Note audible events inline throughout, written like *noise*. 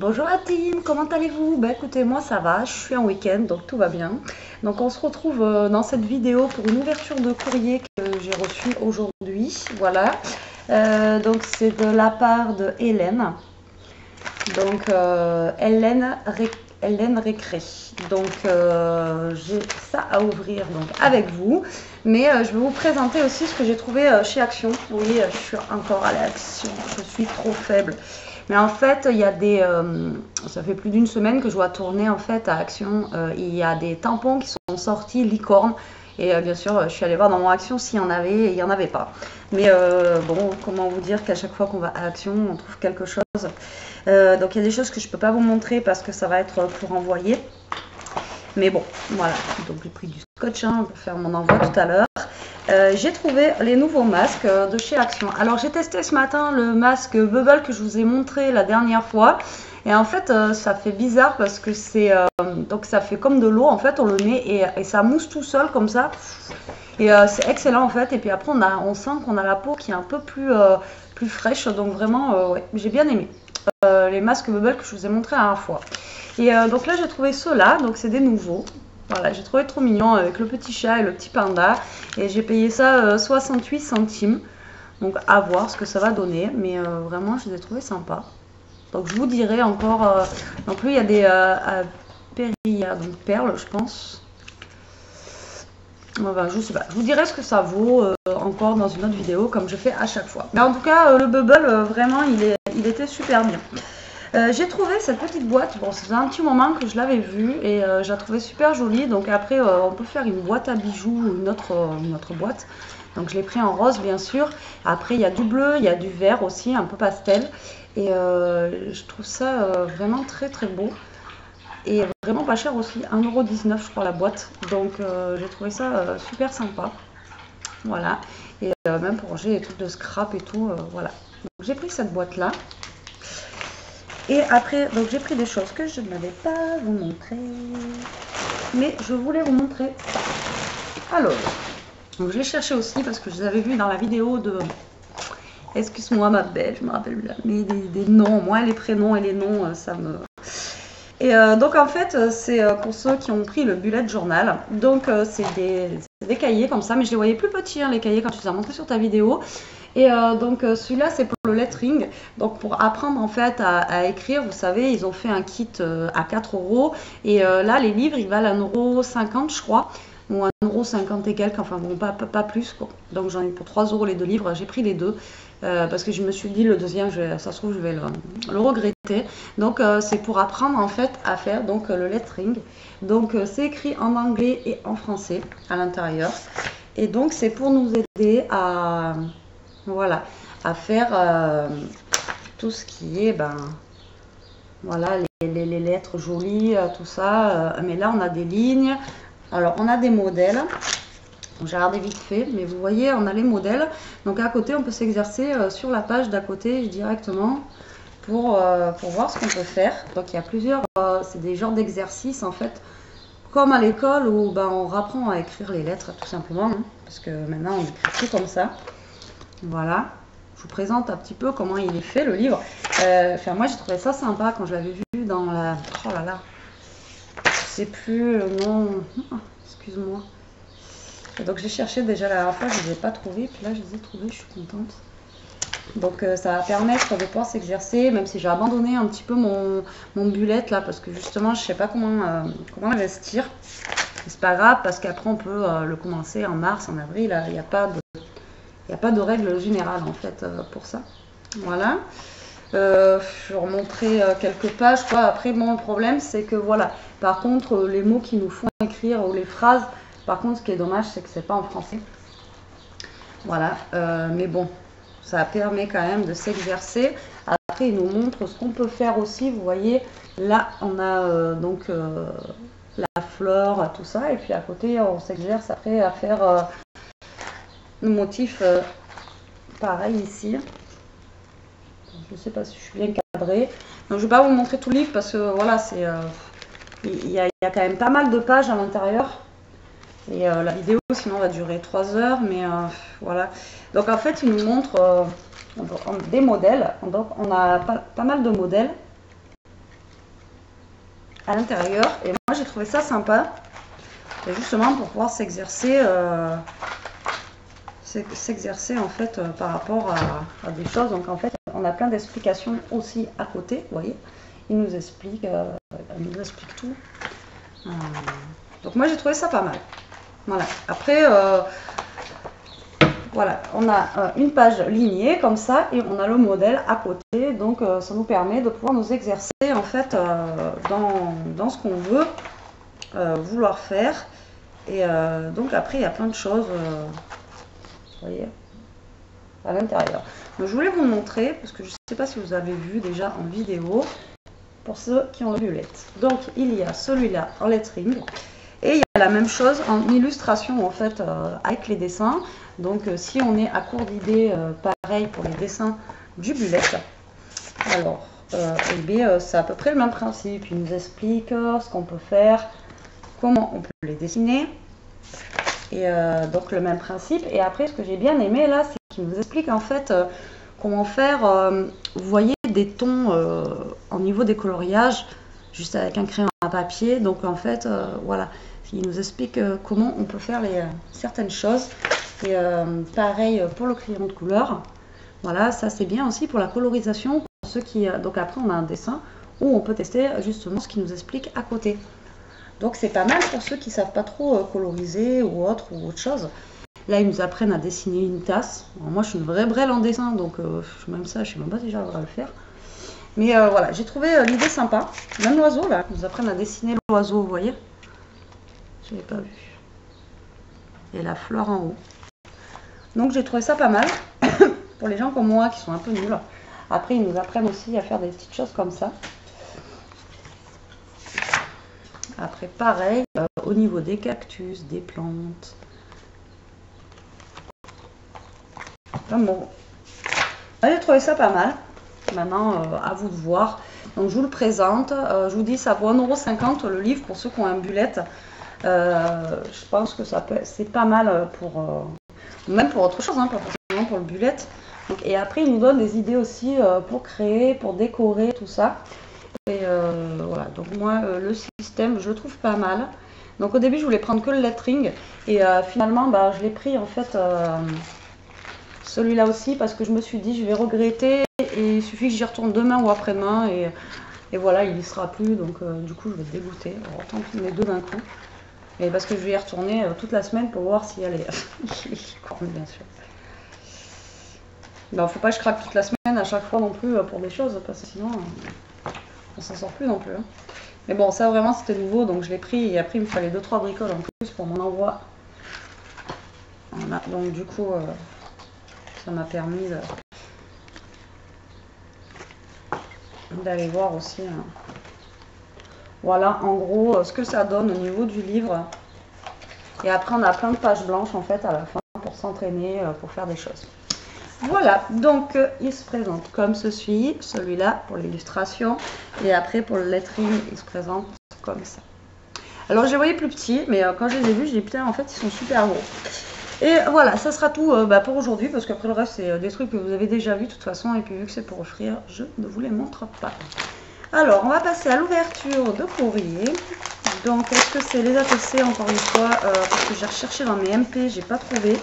Bonjour la team, comment allez-vous? Bah écoutez, moi ça va, je suis en week-end donc tout va bien. Donc on se retrouve euh, dans cette vidéo pour une ouverture de courrier que j'ai reçu aujourd'hui. Voilà. Euh, donc c'est de la part de Hélène. Donc euh, Hélène, Hélène Récré. Donc j'ai ça à ouvrir donc avec vous. Mais je vais vous présenter aussi ce que j'ai trouvé chez Action. Oui, je suis encore à l'Action, je suis trop faible. Mais en fait, il y a des. Euh, ça fait plus d'une semaine que je vois tourner en fait à Action. Euh, il y a des tampons qui sont sortis licorne. Et euh, bien sûr, je suis allée voir dans mon Action s'il y en avait et il n'y en avait pas. Mais bon, comment vous dire qu'à chaque fois qu'on va à Action, on trouve quelque chose. donc il y a des choses que je ne peux pas vous montrer parce que ça va être pour envoyer. Mais bon, voilà. Donc j'ai pris du scotch hein, pour faire mon envoi tout à l'heure. Euh, j'ai trouvé les nouveaux masques euh, de chez Action. Alors j'ai testé ce matin le masque Bubble que je vous ai montré la dernière fois. Et en fait, euh, ça fait bizarre parce que c'est donc ça fait comme de l'eau en fait, on le met et, ça mousse tout seul comme ça. Et c'est excellent en fait. Et puis après, on, a, on sent qu'on a la peau qui est un peu plus, plus fraîche. Donc vraiment, j'ai bien aimé les masques Bubble que je vous ai montré la dernière fois. Et donc là, j'ai trouvé ceux-là. Donc c'est des nouveaux. Voilà, j'ai trouvé trop mignon avec le petit chat et le petit panda. Et j'ai payé ça 68 euh, centimes. Donc à voir ce que ça va donner. Mais euh, vraiment, je les ai trouvés sympas. Donc je vous dirai encore. Euh, donc lui, il y a des euh, donc perles, je pense. Enfin, je sais pas. Je vous dirai ce que ça vaut encore dans une autre vidéo, comme je fais à chaque fois. Mais en tout cas, le bubble, vraiment, il, était super bien. Euh, j'ai trouvé cette petite boîte, bon ça faisait un petit moment que je l'avais vue et euh, je la super jolie. Donc après euh, on peut faire une boîte à bijoux ou une autre, une autre boîte. Donc je l'ai pris en rose bien sûr. Après il y a du bleu, il y a du vert aussi, un peu pastel. Et je trouve ça vraiment très très beau. Et vraiment pas cher aussi, 1,19€ je crois la boîte. Donc j'ai trouvé ça super sympa. Voilà. Et même pour ranger les trucs de scrap et tout, voilà. Donc j'ai pris cette boîte là. Et après, donc j'ai pris des choses que je n'avais pas vous montrer. Mais je voulais vous montrer. Alors, donc je cherché aussi parce que je les avais vus dans la vidéo de... Excuse-moi ma belle, je me rappelle plus. Mais des, noms, moi les prénoms et les noms, euh, ça me... Et euh, donc en fait, euh, c'est pour ceux qui ont pris le bullet journal. Donc c'est des, des, cahiers comme ça, mais je les voyais plus petits, hein, les cahiers, quand tu les as montrés sur ta vidéo. Et euh, donc euh, celui-là c'est pour le lettering. Donc pour apprendre en fait à, écrire, vous savez, ils ont fait un kit euh, à 4 euros. Et là les livres ils valent 1,50€ je crois. Ou 1,50€ et quelques, enfin bon, pas, plus quoi. Donc j'en ai pour 3 euros les deux livres, j'ai pris les deux. parce que je me suis dit le deuxième, ça se trouve je vais le, regretter. Donc c'est pour apprendre en fait à faire donc le lettering. Donc c'est écrit en anglais et en français à l'intérieur. Et donc c'est pour nous aider à, voilà, à faire euh, tout ce qui est, ben, voilà, les, lettres jolies, euh, tout ça. Euh, mais là, on a des lignes. Alors, on a des modèles. J'ai regardé vite fait, mais vous voyez, on a les modèles. Donc, à côté, on peut s'exercer sur la page d'à côté directement pour, pour voir ce qu'on peut faire. Donc, il y a plusieurs, c'est des genres d'exercices en fait comme à l'école où ben, on apprend à écrire les lettres tout simplement, hein, parce que maintenant on écrit tout comme ça. Voilà. Je vous présente un petit peu comment il est fait le livre. Euh, moi j'ai trouvé ça sympa quand je l'avais vu dans la. Oh là là. Plus le nom. Ah, excuse-moi. Donc j'ai cherché déjà la dernière fois, je ne les ai pas trouvés. Puis là je les ai trouvés, je suis contente. Donc euh, ça va permettre de pouvoir s'exercer, même si j'ai abandonné un petit peu mon, mon bullet là, parce que justement je sais pas comment, euh, comment investir. C'est pas grave parce qu'après on peut le commencer en mars, en avril, il n'y a pas de il n'y a pas de règle générale en fait euh, pour ça. Voilà. Euh, je vais remontrer euh, quelques pages. Après, mon problème, c'est que voilà. Par contre, les mots qui nous font écrire ou les phrases, par contre, ce qui est dommage, c'est que c'est pas en français. Voilà. mais bon, ça permet quand même de s'exercer. Après, il nous montre ce qu'on peut faire aussi. Vous voyez, là, on a donc la fleur, tout ça. Et puis à côté, on s'exerce après à faire le motif euh, pareil ici. Je ne sais pas si je suis bien cadrée. Donc, je ne vais pas vous montrer tout le livre parce que voilà, c'est euh, il y, a quand même pas mal de pages à l'intérieur. Et euh, la vidéo, sinon, va durer 3 heures. Mais voilà. Donc, en fait, il nous montre des modèles. Donc, on a pas, mal de modèles. à l'intérieur. Et moi, j'ai trouvé ça sympa. Justement, pour pouvoir s'exercer, euh, s'exercer en fait euh, par rapport à, des choses. Donc en fait, on a plein d'explications aussi à côté. Vous voyez, il nous explique, euh, il nous explique tout. donc moi, j'ai trouvé ça pas mal. Voilà. Après, voilà, on a une page lignée comme ça et on a le modèle à côté. Donc ça nous permet de pouvoir nous exercer en fait dans, dans, ce qu'on veut vouloir faire. Et euh, donc après, il y a plein de choses, euh, vous voyez, à l'intérieur. Je voulais vous montrer, parce que je ne sais pas si vous avez vu déjà en vidéo, pour ceux qui ont le bullet. Donc, il y a celui-là en lettering. Et il y a la même chose en illustration, en fait, euh, avec les dessins. Donc, si on est à court d'idées, pareil pour les dessins du bullet. Alors, eh c'est à peu près le même principe. Il nous explique ce qu'on peut faire, comment on peut les dessiner. Et euh, donc le même principe. Et après, ce que j'ai bien aimé là, c'est qu'il nous explique en fait euh, comment faire, euh, vous voyez, des tons au niveau des coloriages, juste avec un crayon à papier. Donc en fait, voilà, il nous explique comment on peut faire certaines choses. Et pareil pour le crayon de couleur. Voilà, ça c'est bien aussi pour la colorisation. Pour ceux qui, donc après, on a un dessin où on peut tester justement ce qu'il nous explique à côté. Donc c'est pas mal pour ceux qui savent pas trop euh, coloriser ou autre ou autre chose. Là, ils nous apprennent à dessiner une tasse. moi, je suis une vraie brêle en dessin, donc euh, même ça, je sais même pas si j'arriverai à le faire. Mais euh, voilà, j'ai trouvé l'idée sympa. Même l'oiseau, là, ils nous apprennent à dessiner l'oiseau, vous voyez Je l'ai pas vu. Et la fleur en haut. Donc j'ai trouvé ça pas mal. *coughs* pour les gens comme moi qui sont un peu nuls. Après, ils nous apprennent aussi à faire des petites choses comme ça. Après, pareil, euh, au niveau des cactus, des plantes. J'ai trouvé ça pas mal. Maintenant, euh, à vous de voir. Donc, je vous le présente. Euh, je vous dis, ça vaut 1,50€ le livre pour ceux qui ont un bullet. je pense que ça c'est pas mal pour, même pour autre chose, hein, pas forcément pour le bullet. et après, il nous donne des idées aussi pour créer, pour décorer, tout ça. Et euh, voilà, donc moi, euh, le système, je le trouve pas mal. Donc au début, je voulais prendre que le lettering. Et euh, finalement, bah, je l'ai pris en fait celui-là aussi parce que je me suis dit, je vais regretter. Et il suffit que j'y retourne demain ou après-demain. Et, voilà, il y sera plus. Donc du coup, je vais dégoûter. Alors, autant les deux d'un coup. Et parce que je vais y retourner toute la semaine pour voir si elle est bien sûr. Ne faut pas que je craque toute la semaine à chaque fois non plus pour des choses, parce que sinon on s'en sort plus non plus. Hein. Mais bon, ça vraiment c'était nouveau, donc je l'ai pris et après il me fallait 2-3 bricoles en plus pour mon envoi. Voilà, donc du coup, euh, ça m'a permis d'aller voir aussi. Hein. Voilà, en gros, euh, ce que ça donne au niveau du livre. Et après, on a plein de pages blanches en fait à la fin pour s'entraîner, euh, pour faire des choses. Voilà, donc euh, il se présente comme ceci, celui-là pour l'illustration, et après pour le lettering, il se présente comme ça. Alors je les voyais plus petits, mais euh, quand je les ai vus, j'ai dit putain, en fait, ils sont super gros. Et voilà, ça sera tout euh, bah, pour aujourd'hui, parce qu'après le reste, c'est des trucs que vous avez déjà vus de toute façon, et puis vu que c'est pour offrir, je ne vous les montre pas. Alors, on va passer à l'ouverture de courrier. Donc, est-ce que c'est les ATC, encore une fois, parce que j'ai recherché dans mes MP, j'ai pas trouvé.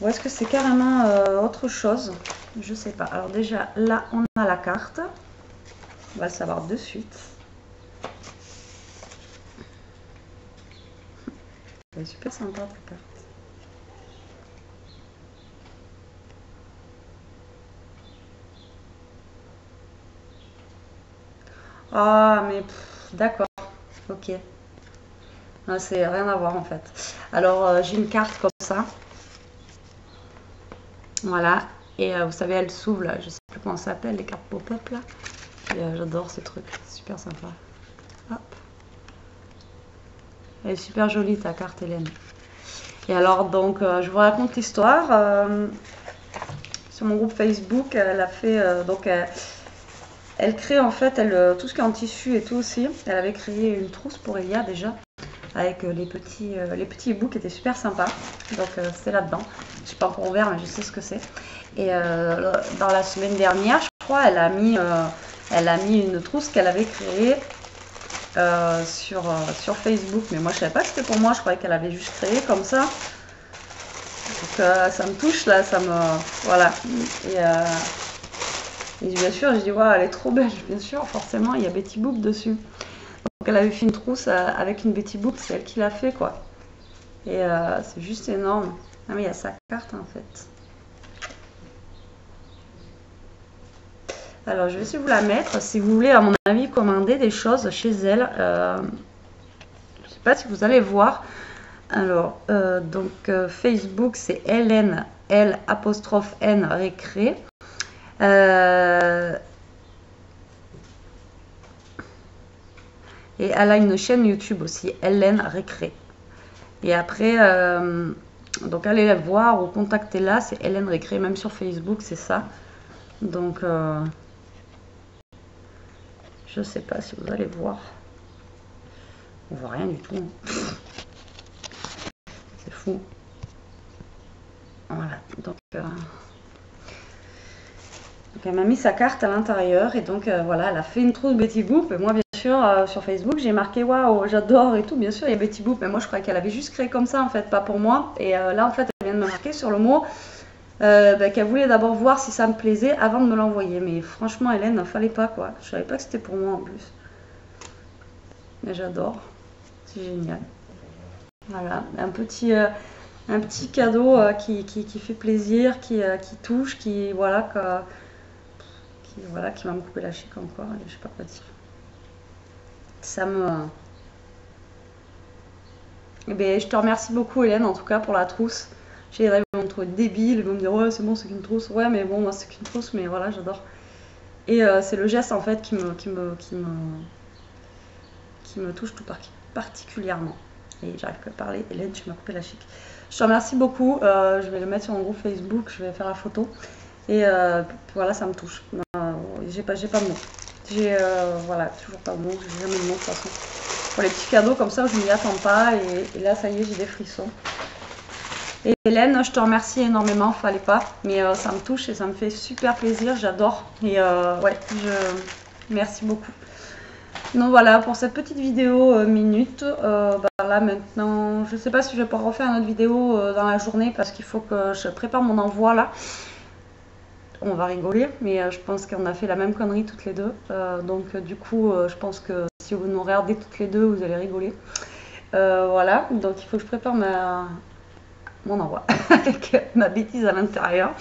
Ou est-ce que c'est carrément euh, autre chose? Je sais pas. Alors déjà, là, on a la carte. On va le savoir de suite. Super sympa cette carte. Ah, mais d'accord. Ok. C'est rien à voir en fait. Alors, euh, j'ai une carte comme ça. Voilà. Et euh, vous savez, elle s'ouvre là. Je sais plus comment ça s'appelle, les cartes pop-up là. Euh, j'adore ces trucs. Super sympa. Hop. Elle est super jolie ta carte, Hélène. Et alors, donc, je vous raconte l'histoire. sur mon groupe Facebook, elle a fait. donc, elle crée en fait elle, tout ce qui est en tissu et tout aussi. Elle avait créé une trousse pour Elia déjà avec les petits, les petits qui étaient super sympas. Donc c'est là-dedans. Je sais pas encore ouvert, mais je sais ce que c'est. Et euh, dans la semaine dernière, je crois, elle a mis, euh, elle a mis une trousse qu'elle avait créée sur, sur Facebook. Mais moi, je savais pas que c'était pour moi. Je croyais qu'elle avait juste créé comme ça. Donc, ça me touche là. Ça me. Voilà. Et, bien sûr, je dis, waouh, elle est trop belle. *laughs* Bien sûr, forcément, il y a Betty Boop dessus. Donc, elle avait fait une trousse avec une Betty Boop. C'est elle qui l'a fait, quoi. Et c'est juste énorme. Ah, mais il y a sa carte en fait. Alors, je vais essayer de vous la mettre. Si vous voulez, à mon avis, commander des choses chez elle. Euh, je ne sais pas si vous allez voir. Alors, euh, donc, euh, Facebook, c'est Hélène, L apostrophe N récré. Et elle a une chaîne YouTube aussi, Hélène Récré. Et après, donc allez la voir ou contactez-la, c'est Hélène Récré, même sur Facebook, c'est ça. Donc, je sais pas si vous allez voir. On voit rien du tout. C'est fou. Voilà. Donc, euh, elle m'a mis sa carte à l'intérieur et donc euh, voilà, elle a fait une trousse Betty Boop. Et moi, bien sûr, euh, sur Facebook, j'ai marqué waouh, j'adore et tout. Bien sûr, il y a Betty Boop, mais moi, je croyais qu'elle avait juste créé comme ça en fait, pas pour moi. Et là, en fait, elle vient de me marquer sur le mot euh, bah, qu'elle voulait d'abord voir si ça me plaisait avant de me l'envoyer. Mais franchement, Hélène, il fallait pas quoi. Je savais pas que c'était pour moi en plus. Mais j'adore. C'est génial. Voilà, un petit, euh, un petit cadeau euh, qui, fait plaisir, qui, qui touche, qui voilà, qui, voilà, qui va me couper la chic encore. Je sais pas quoi dire. Ça me. Eh ben, je te remercie beaucoup Hélène en tout cas pour la trousse. J'ai ils vont me trouver débile, ils vont me dire ouais c'est bon c'est qu'une trousse, ouais mais bon moi c'est qu'une trousse mais voilà j'adore. Et euh, c'est le geste en fait qui me, qui me, qui me, qui me touche tout particulièrement. Et j'arrive pas à parler, Hélène tu m'as coupé la chic. Je te remercie beaucoup, euh, je vais le mettre sur mon groupe Facebook, je vais faire la photo. Et euh, voilà ça me touche. J'ai pas, pas de mots. J'ai voilà, toujours pas de mots, j'ai jamais de mots de toute façon. Pour les petits cadeaux comme ça, je m'y attends pas et là ça y est j'ai des frissons. Et Hélène, je te remercie énormément, fallait pas, mais euh, ça me touche et ça me fait super plaisir, j'adore. Et euh, ouais, je merci beaucoup. Donc voilà pour cette petite vidéo euh, minute. Bah, là maintenant, je sais pas si je vais pouvoir refaire une autre vidéo dans la journée parce qu'il faut que je prépare mon envoi là. On va rigoler, mais je pense qu'on a fait la même connerie toutes les deux. donc du coup, je pense que si vous nous regardez toutes les deux, vous allez rigoler. voilà, donc il faut que je prépare mon envoi *laughs* avec ma bêtise à l'intérieur.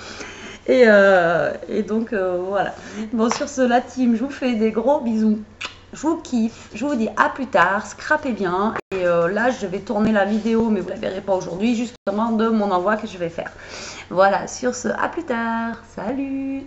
Et, euh, donc euh, voilà. Bon, sur ce, la team, je vous fais des gros bisous. Je vous kiffe. Je vous dis à plus tard. Scrapez bien. Et euh, là, je vais tourner la vidéo, mais vous la verrez pas aujourd'hui, justement de mon envoi que je vais faire. Voilà, sur ce, à plus tard. Salut